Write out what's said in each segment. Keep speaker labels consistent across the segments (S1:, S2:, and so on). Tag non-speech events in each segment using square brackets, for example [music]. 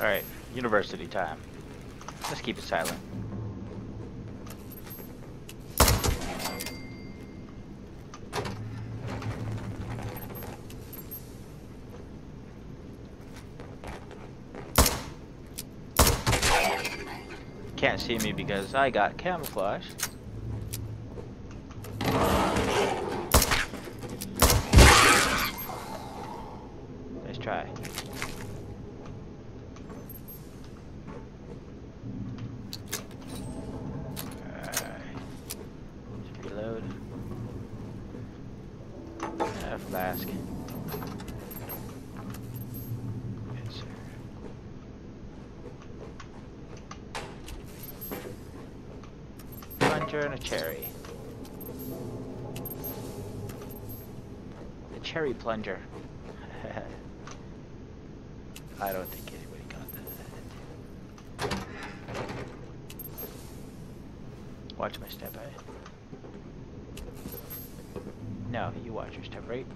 S1: Alright, university time. Let's keep it silent. Can't see me because I got camouflage. Nice try. Alright. Let's reload. Uh, flask. Plunger and a cherry. The cherry plunger. [laughs] I don't think anybody got that. Watch my step, eh? No, you watch your step, right?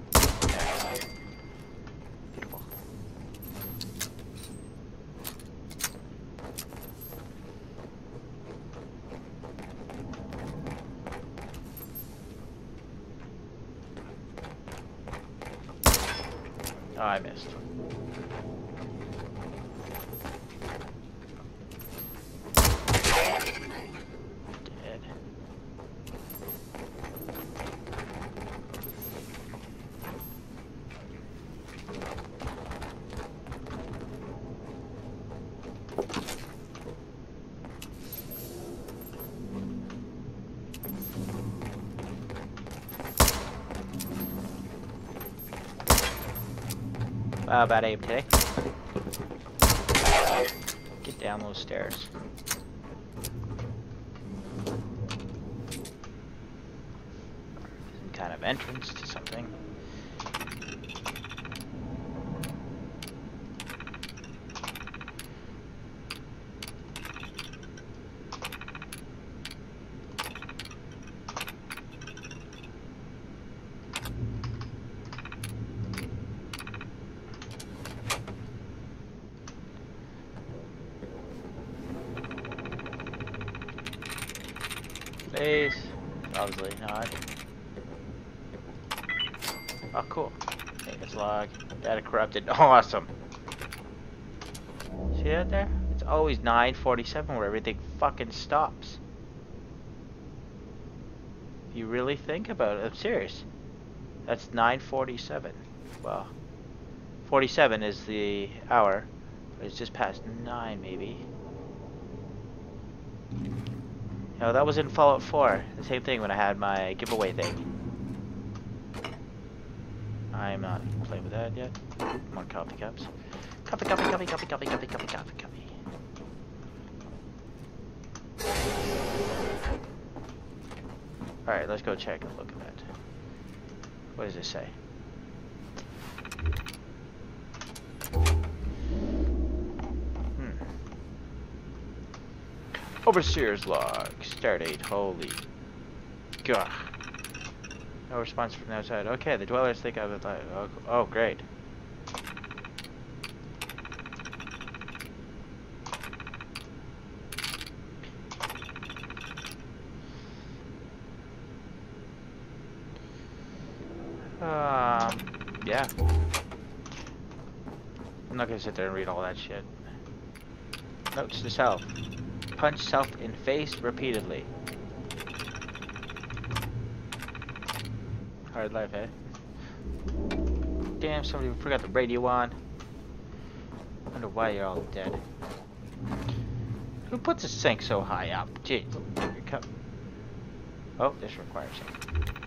S1: Oh, I missed. Dead. Wow, bad aim today. Get down those stairs. Some kind of entrance to something. Please. Obviously not. Oh, cool. Maintenance log. Data corrupted. [laughs] Awesome. See that there? It's always 947 where everything fucking stops. If you really think about it, I'm serious. That's 947. Well, 47 is the hour, it's just past 9 maybe. No, that was in Fallout 4. The same thing when I had my giveaway thing. I'm not playing with that yet. More coffee cups. Coffee, coffee, coffee, coffee, coffee, coffee, coffee, coffee, coffee. Alright, let's go check and look at that. What does it say? Overseer's log. Stardate. Holy. God. No response from outside. Okay, the dwellers think it like. Oh, oh great. Um, yeah. I'm not gonna sit there and read all that shit. Notes to self. Punch self in face repeatedly. Hard life, eh? Damn, somebody forgot the radio on. Wonder why you're all dead. Who puts a sink so high up? Gee. Oh, this requires it.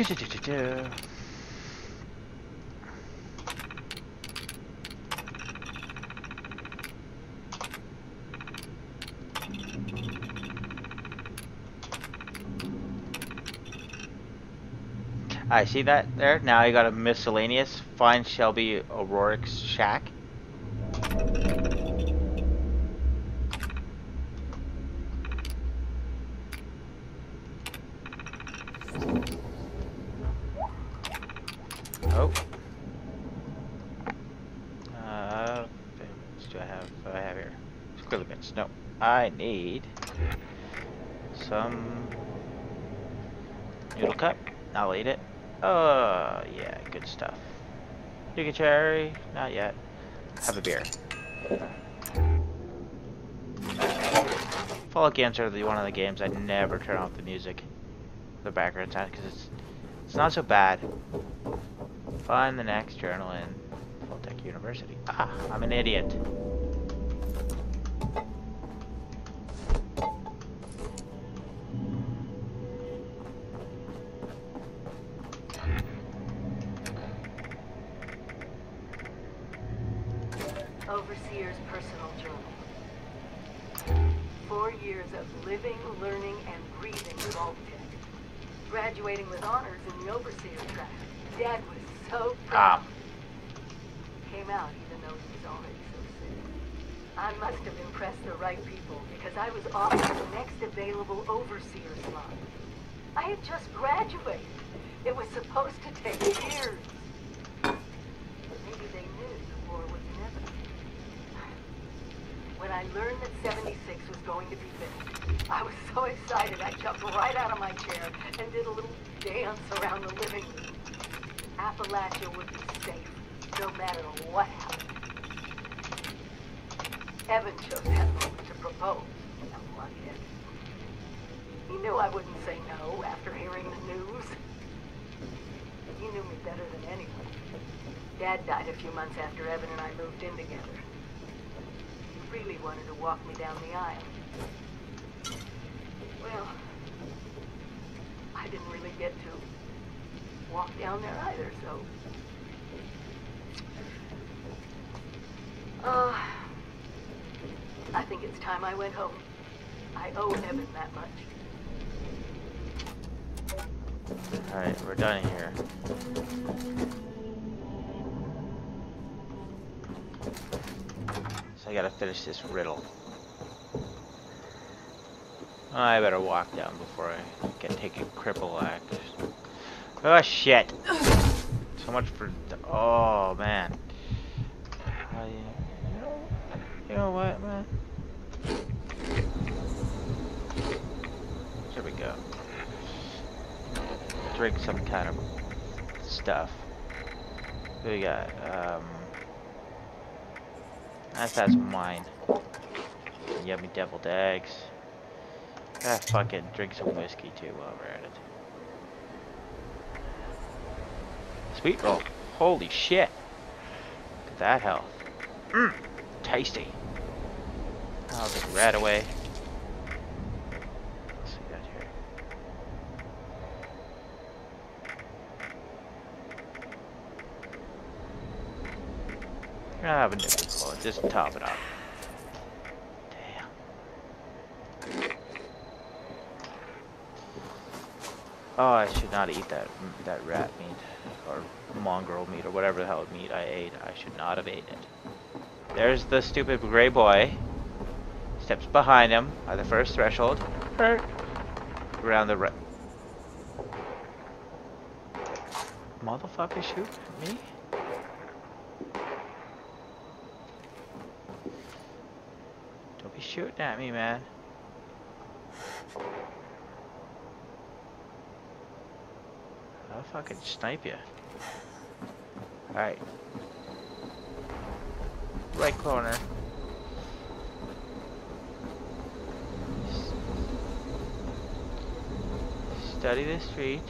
S1: Do, do, do. I see that there. Now you got a miscellaneous. Find Shelby O'Rourke's shack. Oh. Uh, what do I have? What do I have here? Squirrely bits. No. I need some noodle cup. I'll eat it. Oh, yeah, good stuff. Yuki cherry, not yet. Have a beer. Fallout games are the one of the games I never turn off the music, the background sound, because it's it's not so bad. Find the next journal in Tech University. Ah, I'm an idiot.
S2: The right people because I was offered the next available Overseer slot. I had just graduated. It was supposed to take years. Maybe they knew the war was inevitable. When I learned that 76 was going to be finished, I was so excited I jumped right out of my chair and did a little dance around the living room. Appalachia would be safe, no matter what happened. Evan chose that moment to propose. He knew I wouldn't say no after hearing the news. He knew me better than anyone. Dad died a few months after Evan and I moved in together. He really wanted to walk me down the aisle. Well, I didn't really get to walk down there either, so... Uh, I think it's time I went home. I owe Evan that much.
S1: alright, we're done here. So I gotta finish this riddle. I better walk down before I get taken cripple act. Oh shit! So much for. Oh man. You know what, man? There we go. Drink some kind of stuff. What do we got? Um, have some wine. Yummy deviled eggs. Ah, fucking drink some whiskey too while we're at it. Sweet roll. Holy shit. Look at that health. Mmm. Tasty. I'll just rat away. What's we got here? I'll have a. Just top it off. Damn. Oh, I should not eat that that rat meat or mongrel meat or whatever the hell meat I ate. I should not have ate it. There's the stupid gray boy. Steps behind him by the first threshold. Hurt. Around the right. Motherfucker shoot me? Don't be shooting at me, man. I'll fucking snipe you. Alright. Right corner. study the street.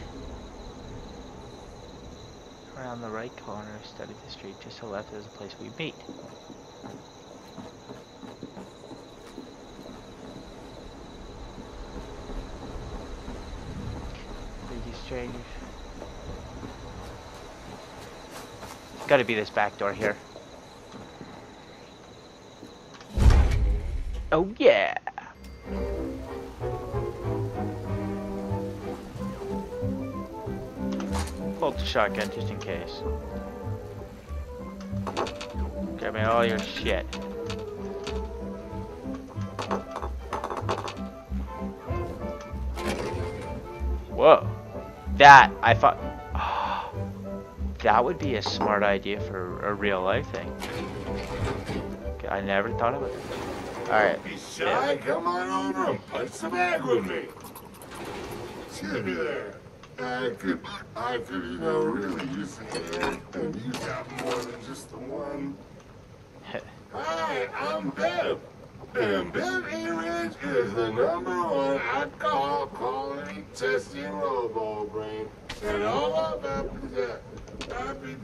S1: Around the right corner study the street. Just to the left is the place we meet. Pretty strange. Gotta be this back door here. Oh yeah. Hold the shotgun just in case. Grab me all your shit. Whoa. That, I thought... [sighs] that would be a smart idea for a real life thing. I never thought of it. Alright.
S3: Be shy, come on over and punch the bag with me. Excuse me there. I could, I could, you know, really use a hand, and you got more than just the one. Hi, I'm Biv. And Bev E-Ridge is the number one alcohol quality testing robo brain. And all of that is that happy,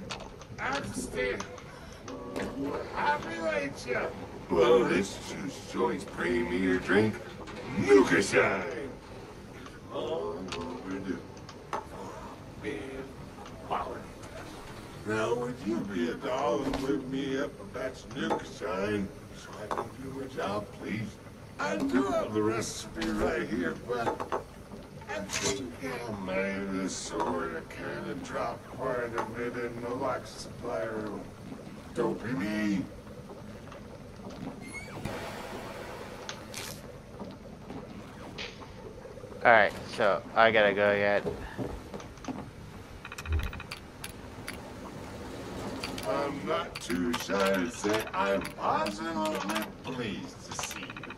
S3: accident. Happy late, yeah. Well, this juice joint's premier drink, Nukashine. Long Now, would you be a doll and whip me up a batch of Nuka Shine so I can do my job, please? I do have the recipe right here, but I think I might have sort of kind of dropped part of it in the lock supply room. Don't be me.
S1: Alright, so I gotta go yet.
S3: I'm not too shy to say I'm positively pleased to see you.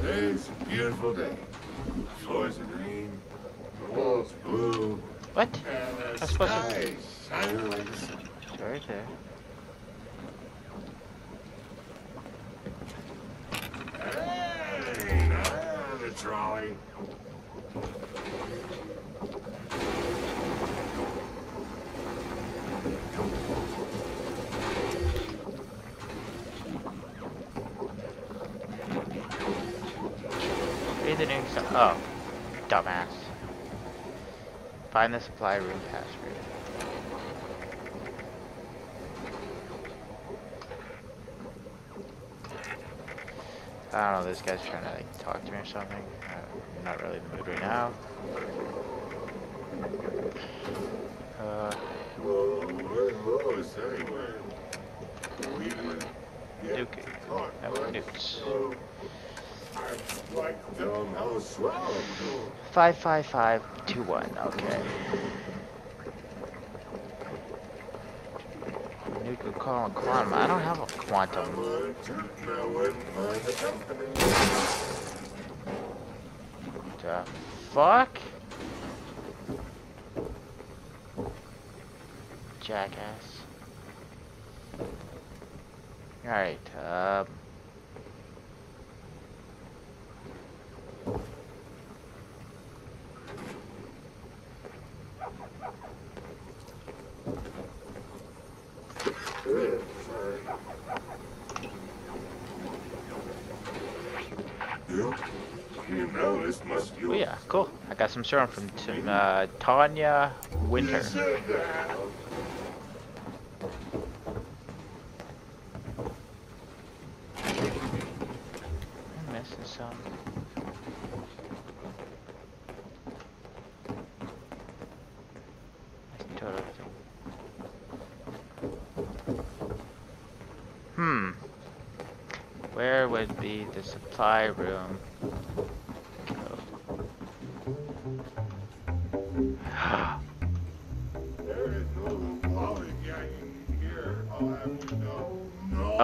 S3: Today's a beautiful day. The floors are green, the walls blue,
S1: What?
S3: and the sky shining like the sun.
S1: Right there.
S3: Hey, now the trolley.
S1: Read the new stuff. Oh, dumbass. Find the supply room password. I don't know, this guy's trying to like talk to me or something. I'm not really in the mood right now. Uh,
S3: Well, where was anyway? We would get
S1: Duke.
S3: to talk,
S1: No
S3: but,
S1: nukes.
S3: Tell him how swell
S1: 55521, okay. Nuclear quantum, quantum. I don't have a quantum.
S3: And. The
S1: fuck? Jackass. Alright, um.
S3: Good, sorry. You, you know this must be
S1: Oh yeah, cool. I got some serum from uh, Tonya Winter. I'm missing some. Hmm. Where would be the supply room?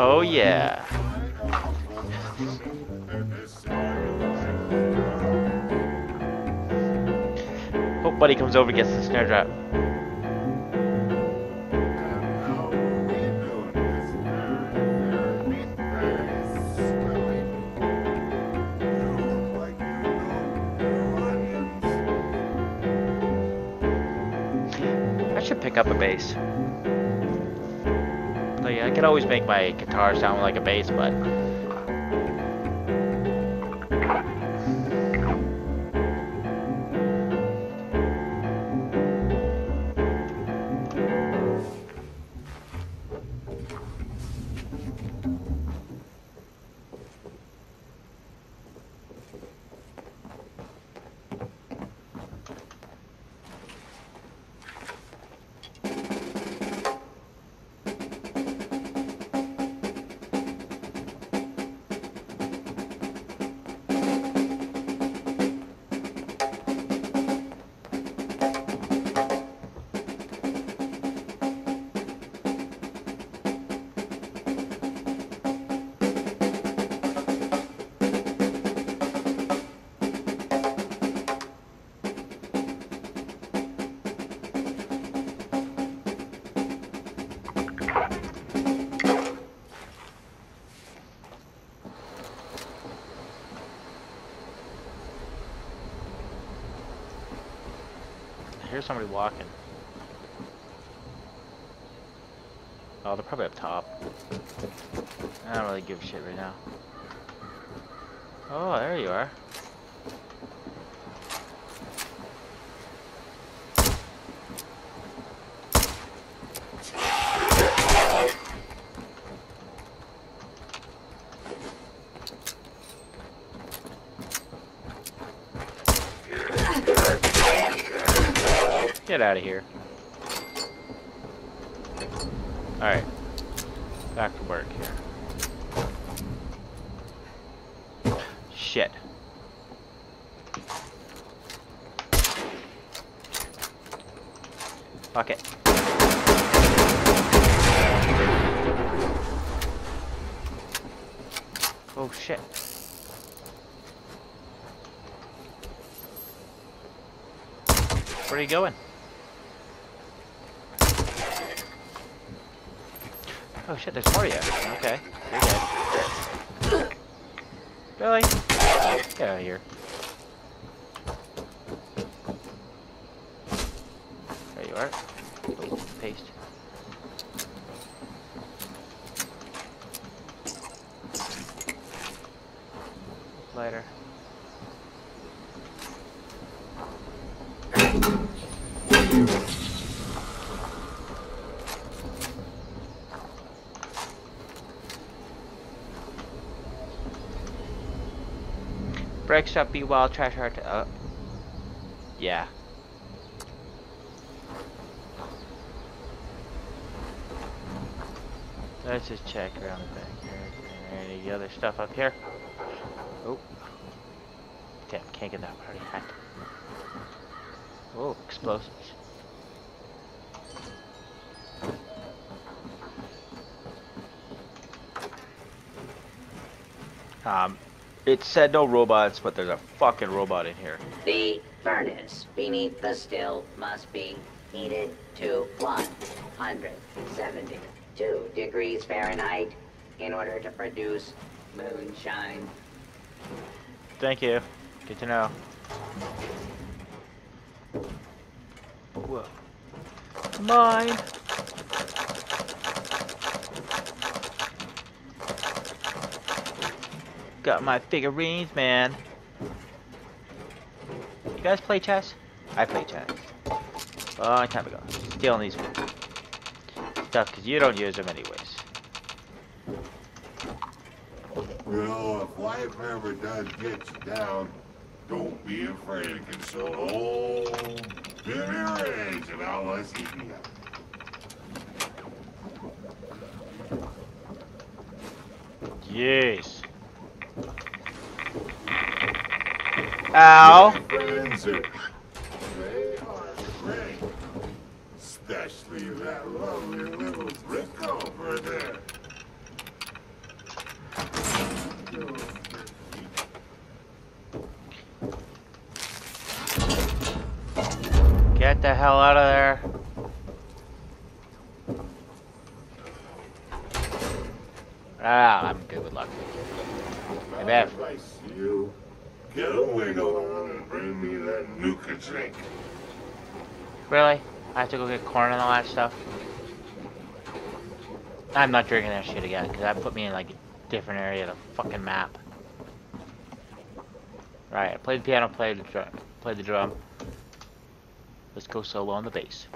S1: Oh yeah. Hope Buddy comes over and gets the snare drop. I should pick up a bass. I could always make my guitar sound like a bass, but I hear somebody walking. Oh, they're probably up top. I don't really give a shit right now. Oh, there you are. Get out of here. Alright. Back to work here. Shit. Fuck it. Oh shit. Where are you going? Oh shit, there's more you. Okay, you're dead. Billy! Get out of here. There you are. Paste. Lighter. Brakes up, be wild, trash hard. Uh, yeah. Let's just check around the back any other stuff up here? Oh. Damn, can't get that party hat. Oh, explosives. Um, it said no robots, but there's a fucking robot in here.
S4: The furnace beneath the still must be heated to 172 degrees Fahrenheit in order to produce moonshine.
S1: Thank you. Good to know. Whoa. Mine. Got my figurines, man. You guys play chess? I play chess. A long time ago. Stealing these stuff because you don't use them anyways.
S3: Well, if life ever does get you down, don't be afraid to console old bitter rage about what's eating you.
S1: Yes. Ow.
S3: Especially that lovely little brick over there.
S1: Get the hell out of there. Ah, I'm good with luck. Hey, Biv.
S3: If I see you, get a wiggle on and bring me that nuka drink.
S1: Really? I have to go get corn and all that stuff? I'm not drinking that shit again, because that put me in like a different area of the fucking map. Right, I played the piano, played the drum, played the drum. Let's go solo on the bass.